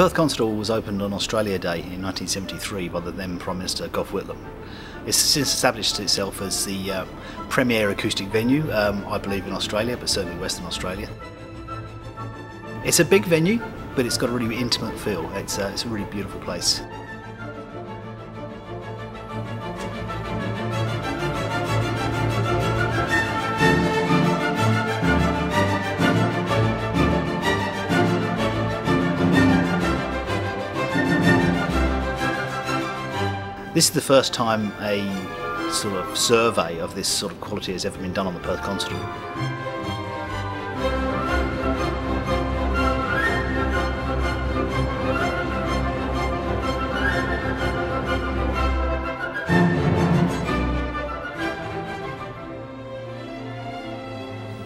Perth Hall was opened on Australia Day in 1973 by the then Prime Minister Gough Whitlam. It's since established itself as the uh, premier acoustic venue, um, I believe in Australia, but certainly Western Australia. It's a big venue, but it's got a really intimate feel. It's, uh, it's a really beautiful place. This is the first time a sort of survey of this sort of quality has ever been done on the Perth Hall.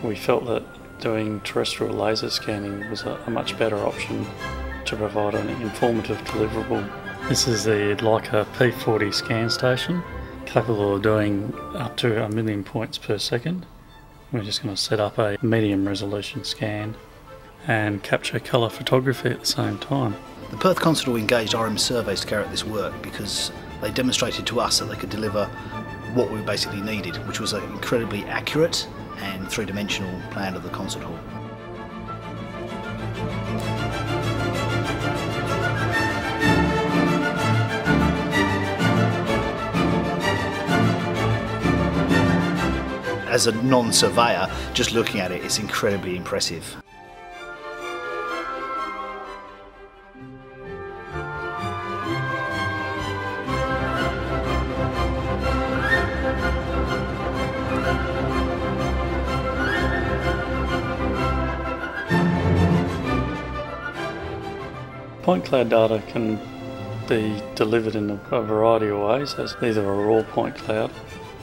We felt that doing terrestrial laser scanning was a, a much better option to provide an informative deliverable. This is the Leica P40 scan station, capable of doing up to a million points per second. We're just going to set up a medium resolution scan and capture colour photography at the same time. The Perth Concert Hall engaged RM Surveys to carry out this work because they demonstrated to us that they could deliver what we basically needed, which was an incredibly accurate and three-dimensional plan of the concert hall. As a non-surveyor, just looking at it, it's incredibly impressive. Point cloud data can be delivered in a variety of ways as either a raw point cloud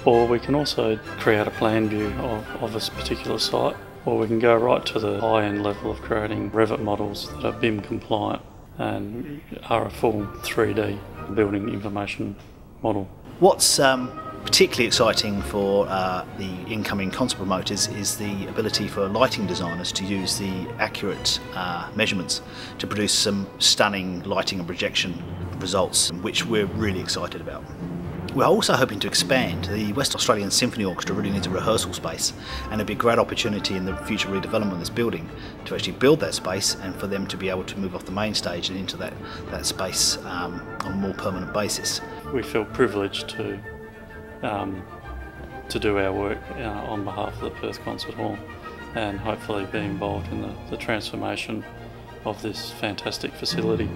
or we can also create a plan view of, of a particular site or we can go right to the high end level of creating Revit models that are BIM compliant and are a full 3D building information model. What's um, particularly exciting for uh, the incoming concert promoters is the ability for lighting designers to use the accurate uh, measurements to produce some stunning lighting and projection results, which we're really excited about. We're also hoping to expand. The West Australian Symphony Orchestra really needs a rehearsal space, and it'd be a great opportunity in the future redevelopment of this building to actually build that space and for them to be able to move off the main stage and into that, that space um, on a more permanent basis. We feel privileged to um, to do our work uh, on behalf of the Perth Concert Hall and hopefully be involved in the, the transformation of this fantastic facility.